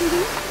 Mm-hmm.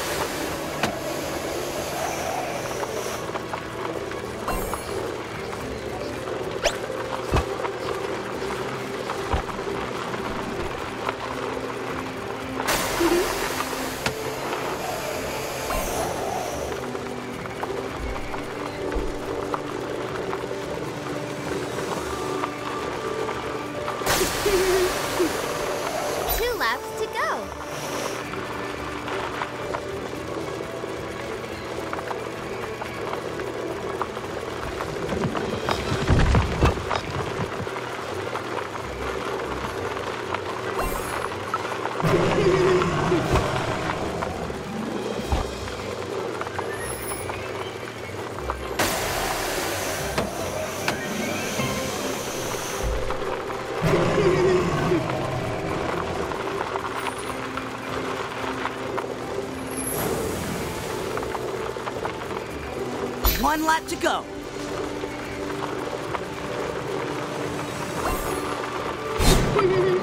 One lap to go.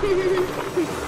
Hehehehe